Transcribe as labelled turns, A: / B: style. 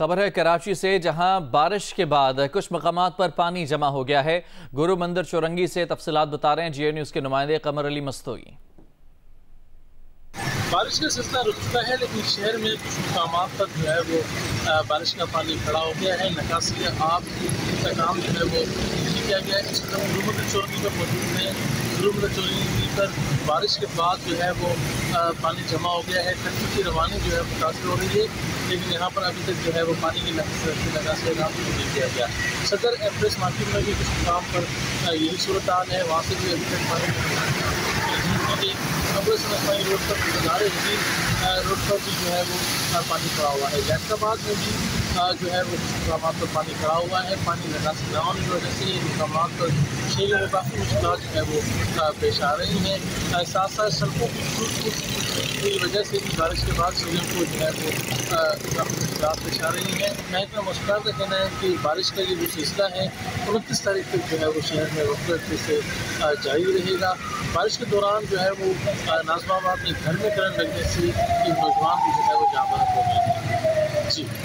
A: خبر ہے کراچی سے جہاں بارش کے بعد کچھ مقامات پر پانی جمع ہو گیا ہے۔ گرو مندر چورنگی سے تفصیلات بتا رہے ہیں۔ جی اے نیوز کے نمائندے قمر علی مستوئی۔
B: بارش کا سلسلہ رک چکا ہے، لیکن شہر میں کچھ مقامات پر جو ہے وہ بارش کا پانی کھڑا ہو گیا ہے۔ نکاسی آب کا کام جو ہے وہ کیا گیا۔ ہے اس طرح گرو مندر چورنگی پر موجود ہے گرو مندر چورنگی پر بارش کے بعد جو ہے وہ پانی جمع ہو گیا ہے۔ ٹرکوں کی روانی جو ہے متاثر ہو رہی ہے، لیکن یہاں پر ابھی تک جو ہے وہ پانی کی نکاسی کا کام نہیں کیا گیا۔ صدر ایمپریس مارکیٹ میں بھی کچھ مقام پر یہی صورتحال ہے۔ وہاں سے بھی ابھی تک پانی روڈ پر روڈ پر بھی جو ہے وہ پانی کھڑا ہوا ہے۔ جیسا آباد میں بھی جو ہے وہ مقامات پر پانی کھڑا ہوا ہے۔ پانی لگا نہ ہونے کی وجہ سے مقامات پر چھ میں کافی مشکلات جو ہے وہ پیش آ رہی ہیں ساتھ ساتھ سڑکوں کی وجہ سے بھی بارش کے بعد سڑکوں کو جو ہے وہ رات پہ پیش آ رہی ہیں۔ محکمہ مشکلات کا کہنا ہے کہ بارش کا یہ جو سلسلہ ہے، انتیس تاریخ تک جو ہے وہ شہر میں وقت سے جاری رہے گا۔ بارش کے دوران جو ہے وہ نازم آباد اپنے گھر میں کرنٹ لگنے سے نوجوان بھی جو ہے وہ جامع ہو گئے۔